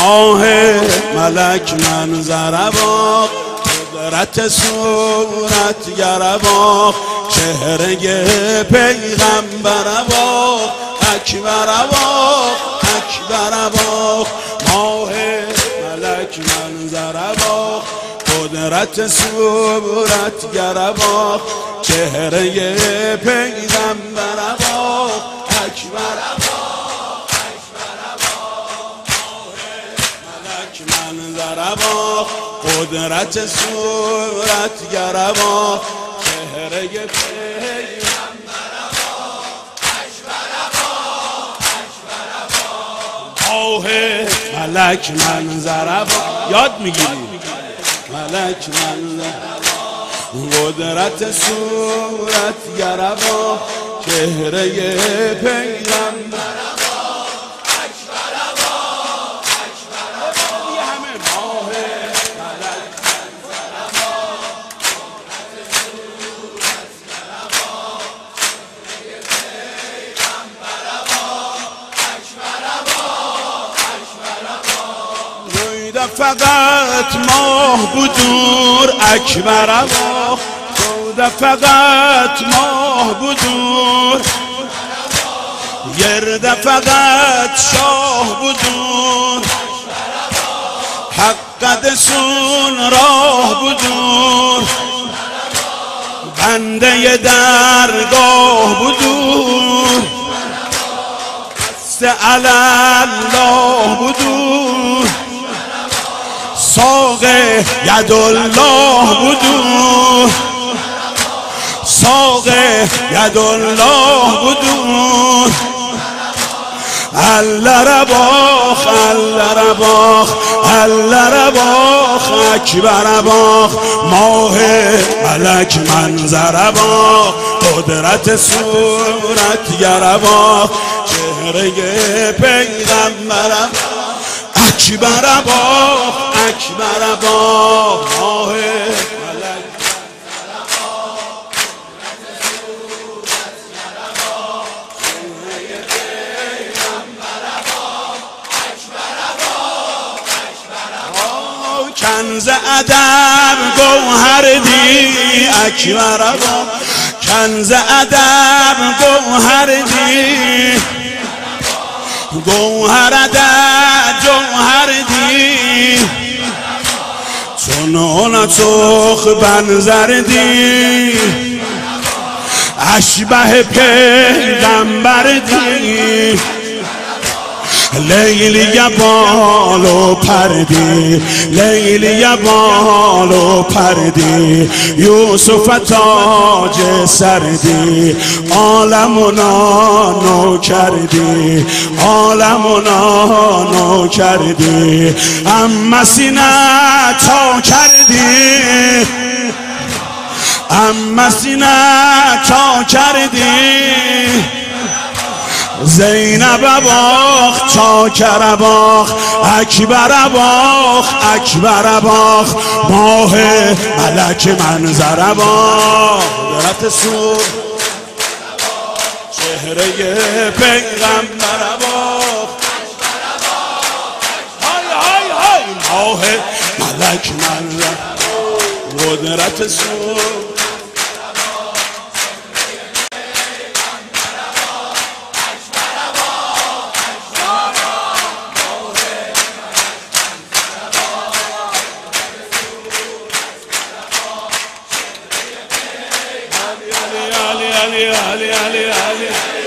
ماه ملک منظر با قدرت صورت گربا چهره پیغمبر با اکبر با اکبر با ماه ملک منظر با قدرت صورت گربا چهره پیغمبر با قدرت صورت گربا چهره پیغمبر آه ملک منظر با یاد می‌گیری؟ ملک منظر قدرت صورت گربا چهره پیغمبر فقط ماه بودور اکبر و فقط ماه بودور گرد فقط شاه بودور حق سون راه بودور بنده درگاه بودور دست الله ید الله بودو ساق ید الله بودو الله رباخ الله رباخ الله رباخ اکبر باخ. ماه ملک منظر باخ قدرت صورت گرباخ چهره پیغمبرم اکبر با اکبر با ماه کنز ادب گوهر دی اکبر با کنز ادب گوهر دی گوهر ادب. چون چوخ بنظر دی اشبه پیغمبر دی لیلی بالو پردی لیلی بالو پردی یوسف تاج سردی عالمونا نو کردی عالمونا نو کردی اما سینه تا کردی اما سینه تا کردی. زینب باخ چاکر باخ اکبر باخ اکبر باخ ماه ملک منظر باخ درت سور چهره پیغمبر باخ های های های ماه ملک منظر قدرت سور. علي علي علي علي علي.